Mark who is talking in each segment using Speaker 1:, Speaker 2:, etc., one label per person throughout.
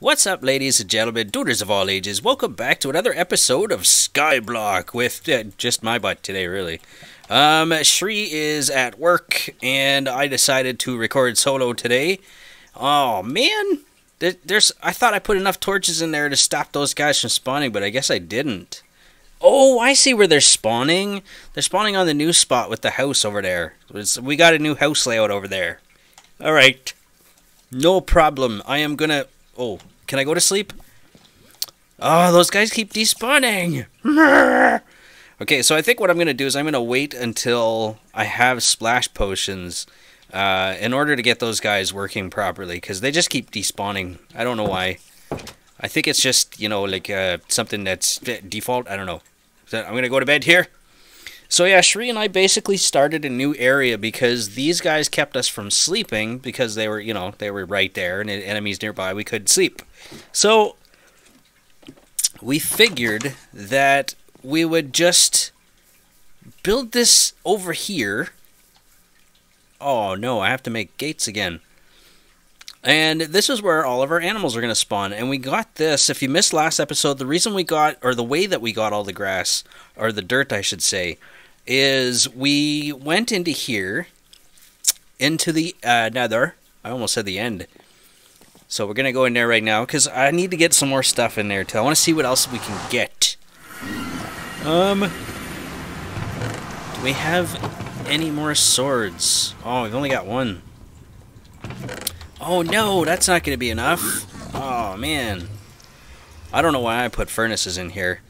Speaker 1: What's up, ladies and gentlemen, duders of all ages? Welcome back to another episode of Skyblock with uh, just my butt today, really. Um, Shrii is at work, and I decided to record solo today. Oh man, There- there's I thought I put enough torches in there to stop those guys from spawning, but I guess I didn't. Oh, I see where they're spawning. They're spawning on the new spot with the house over there. It's- We got a new house layout over there. All right. No problem. I am gonna. Oh, can I go to sleep? Oh, those guys keep despawning. okay, so I think what I'm gonna do is I'm gonna wait until I have splash potions, uh, in order to get those guys working properly, because they just keep despawning. I don't know why. I think it's just you know like uh, something that's default. I don't know. I'm gonna go to bed here. So yeah, Shrii and I basically started a new area because these guys kept us from sleeping because they were, you know, they were right there and enemies nearby. We couldn't sleep. So we figured that we would just build this over here. Oh no, I have to make gates again. And this is where all of our animals are going to spawn. And we got this. If you missed last episode, the reason we got, or the way that we got all the grass, or the dirt, I should say, is we went into here, into the uh, nether. I almost said the end. So we're going to go in there right now because I need to get some more stuff in there too. I want to see what else we can get. Um, do we have any more swords? Oh, we've only got one. Oh no, that's not going to be enough. Oh man. I don't know why I put furnaces in here.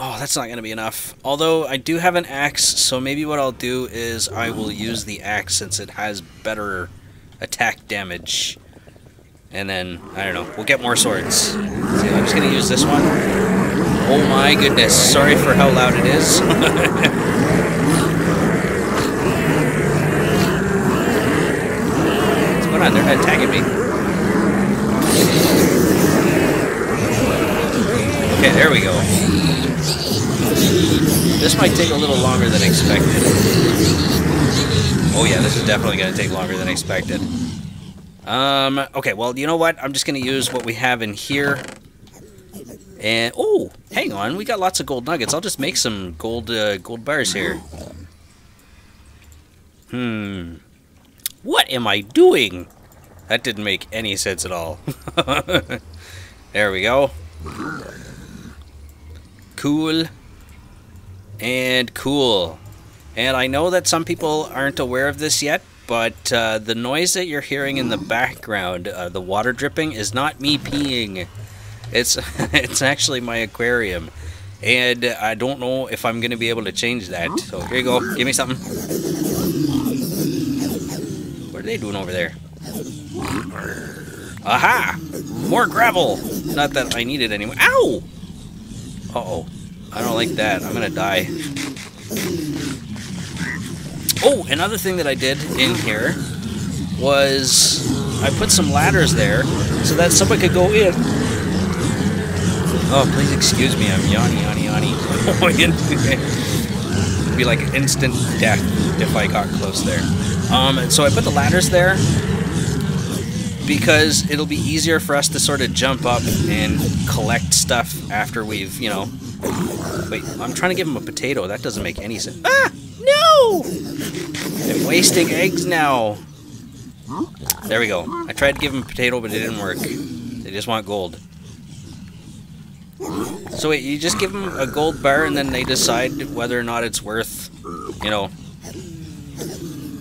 Speaker 1: Oh, that's not going to be enough. Although I do have an axe, so maybe what I'll do is I will use the axe since it has better attack damage. And then, I don't know, we'll get more swords. See, I'm just going to use this one. Oh my goodness, sorry for how loud it is. What's going on? They're attacking me. Okay, there we go. Might take a little longer than expected. Oh yeah, this is definitely going to take longer than expected. Um, okay, well, you know what? I'm just going to use what we have in here. And, oh, hang on. We got lots of gold nuggets. I'll just make some gold, uh, gold bars here. Hmm. What am I doing? That didn't make any sense at all. there we go. Cool. And cool. And I know that some people aren't aware of this yet, but uh, the noise that you're hearing in the background, uh, the water dripping, is not me peeing. It's it's actually my aquarium, and I don't know if I'm gonna be able to change that. So here you go. Give me something. What are they doing over there? Aha! More gravel. Not that I need it anymore. Ow! Uh oh. I don't like that. I'm gonna die. Oh, another thing that I did in here was I put some ladders there so that someone could go in. Oh, please excuse me. I'm yawny, yawny, yawny. It'd be like instant death if I got close there. Um, so I put the ladders there because it'll be easier for us to sort of jump up and collect stuff after we've, you know. Wait, I'm trying to give him a potato. That doesn't make any sense. Ah! No! I'm wasting eggs now. There we go. I tried to give him a potato, but it didn't work. They just want gold. So wait, you just give them a gold bar and then they decide whether or not it's worth, you know,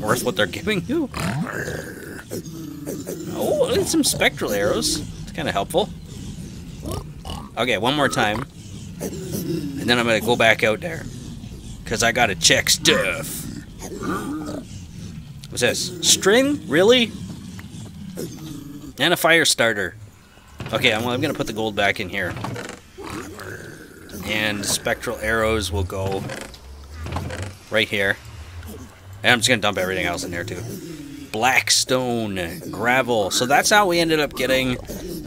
Speaker 1: worth what they're giving you? Oh, some spectral arrows. It's kind of helpful. Okay, one more time. And then I'm going to go back out there. Because I got to check stuff. What's this? String? Really? And a fire starter. Okay, I'm, I'm going to put the gold back in here. And spectral arrows will go right here. And I'm just going to dump everything else in there too. Blackstone, gravel. So that's how we ended up getting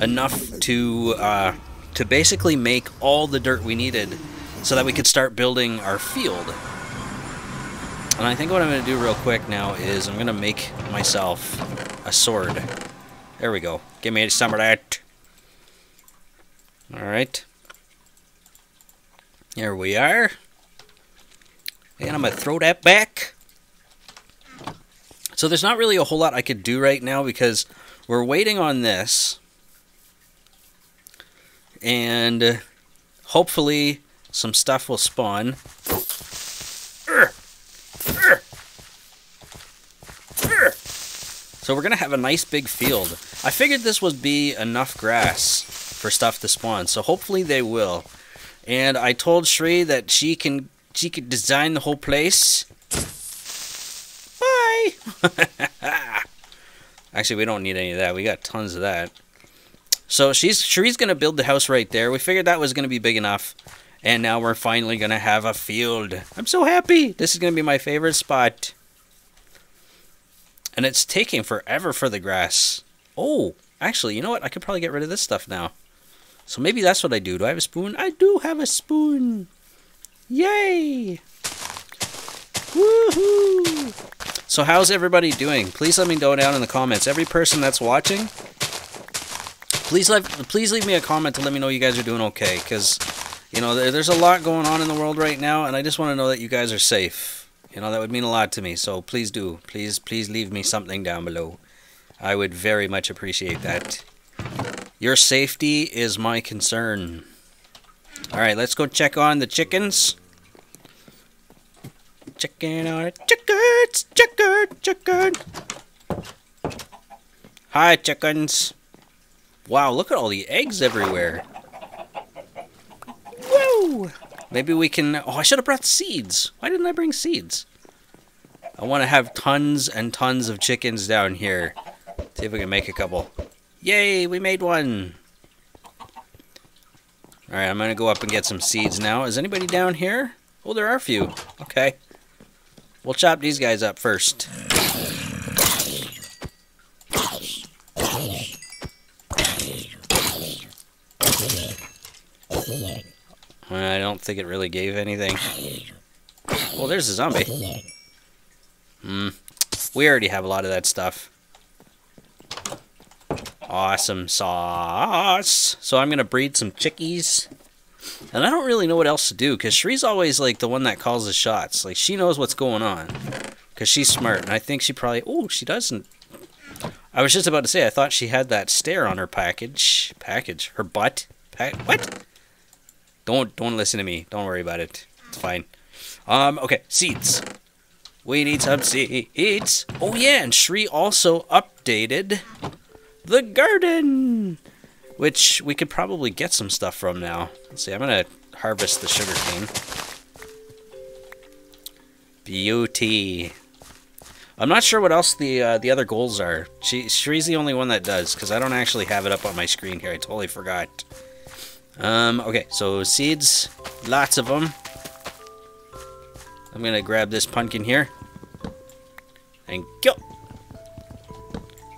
Speaker 1: enough to uh, to basically make all the dirt we needed so that we could start building our field. And I think what I'm going to do real quick now is I'm going to make myself a sword. There we go. Give me some of that. Alright. Here we are. And I'm going to throw that back. So there's not really a whole lot I could do right now because we're waiting on this. And hopefully some stuff will spawn. So we're going to have a nice big field. I figured this would be enough grass for stuff to spawn, so hopefully they will. And I told Shrii that she can she could design the whole place. Bye! Actually, we don't need any of that. We got tons of that. So she's Shrii's going to build the house right there. We figured that was going to be big enough. And now we're finally going to have a field. I'm so happy. This is going to be my favorite spot. And it's taking forever for the grass. Oh, actually, you know what? I could probably get rid of this stuff now. So maybe that's what I do. Do I have a spoon? I do have a spoon. Yay! Woohoo! So how's everybody doing? Please let me know down in the comments. Every person that's watching, please please leave me a comment to let me know you guys are doing okay. Because you know there, there's a lot going on in the world right now, and I just want to know that you guys are safe. You know, that would mean a lot to me. So please do. Please, please leave me something down below. I would very much appreciate that. Your safety is my concern. Alright, let's go check on the chickens. Chicken on chickens, chicken, chicken. Hi, chickens. Wow, look at all the eggs everywhere. Woo! Maybe we can... Oh, I should have brought seeds. Why didn't I bring seeds? I want to have tons and tons of chickens down here. See if we can make a couple. Yay, we made one. Alright, I'm going to go up and get some seeds now. Is anybody down here? Oh, there are a few. Okay. We'll chop these guys up first. I don't think it really gave anything. Well, there's a zombie. Hmm. We already have a lot of that stuff. Awesome sauce. So I'm going to breed some chickies. And I don't really know what else to do, because Shrii's always, like, the one that calls the shots. Like, she knows what's going on. Because she's smart, and I think she probably... Oh, she doesn't. I was just about to say, I thought she had that stare on her package. Package? Her butt? Pa what? Don't don't listen to me. Don't worry about it. It's fine. Um, okay, seeds. We need some seeds. Oh yeah, and Shrii also updated the garden, which we could probably get some stuff from now. Let's see, I'm gonna harvest the sugar cane. Beauty. I'm not sure what else the uh, the other goals are. She Shrii's the only one that does, because I don't actually have it up on my screen here. I totally forgot. Um, okay, so seeds, lots of them. I'm gonna grab this pumpkin here. And go!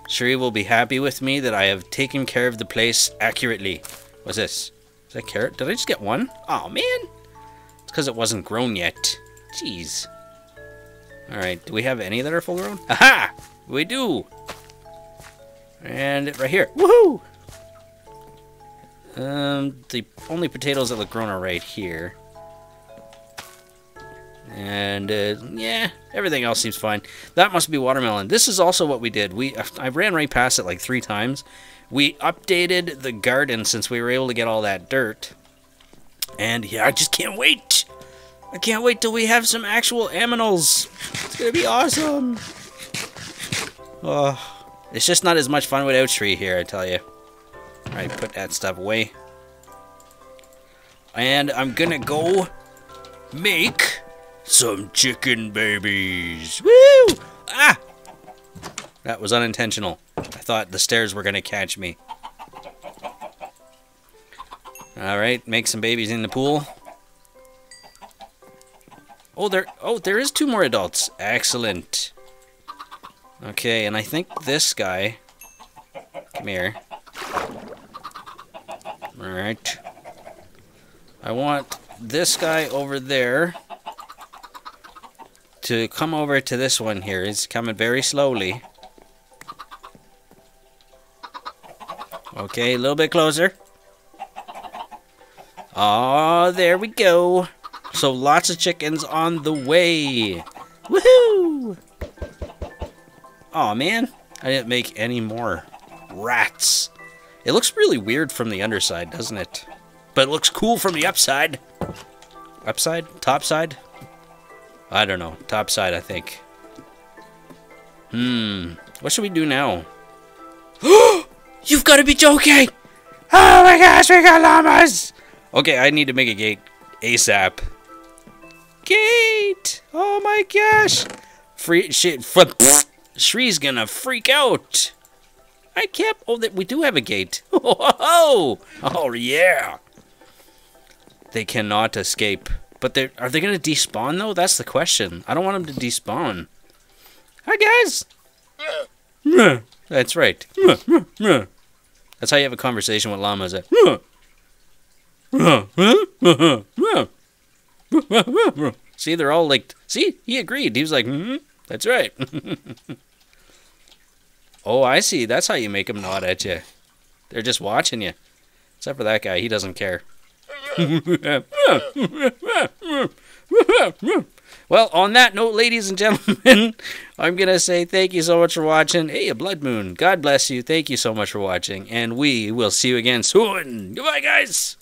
Speaker 1: Shrii will be happy with me that I have taken care of the place accurately. What's this? Is that carrot? Did I just get one? Oh man! It's because it wasn't grown yet. Jeez. Alright, do we have any that are full grown? Aha! We do! And right here. Woohoo! Um, the only potatoes that look grown are right here. And, uh, yeah, everything else seems fine. That must be watermelon. This is also what we did. We I ran right past it like three times. We updated the garden since we were able to get all that dirt. And, yeah, I just can't wait. I can't wait till we have some actual aminals. It's gonna be awesome. Oh, it's just not as much fun without Shrii here, I tell you. Alright, put that stuff away. And I'm gonna go make some chicken babies. Woo! Ah! That was unintentional. I thought the stairs were gonna catch me. Alright, make some babies in the pool. Oh, there oh there is two more adults. Excellent. Okay, and I think this guy Come here. Alright. I want this guy over there to come over to this one here. He's coming very slowly. Okay, a little bit closer. Oh, there we go. So lots of chickens on the way. Woohoo! Oh man, I didn't make any more rats. It looks really weird from the underside, doesn't it? But it looks cool from the upside. Upside? Topside? I don't know. Topside, I think. Hmm. What should we do now? You've got to be joking! Oh my gosh, we got llamas! Okay, I need to make a gate ASAP. Gate! Oh my gosh! Free shit. Shrii's gonna freak out. I can't. Oh, that we do have a gate. Oh, oh yeah. They cannot escape. But they are they gonna despawn though? That's the question. I don't want them to despawn. Hi guys. That's right. That's how you have a conversation with llamas. See, they're all like, see, he agreed. He was like, mm-hmm, that's right. oh, I see. That's how you make them nod at you. They're just watching you. Except for that guy, he doesn't care. well, on that note, ladies and gentlemen, I'm going to say thank you so much for watching. Hey, a blood moon. God bless you. Thank you so much for watching. And we will see you again soon. Goodbye, guys.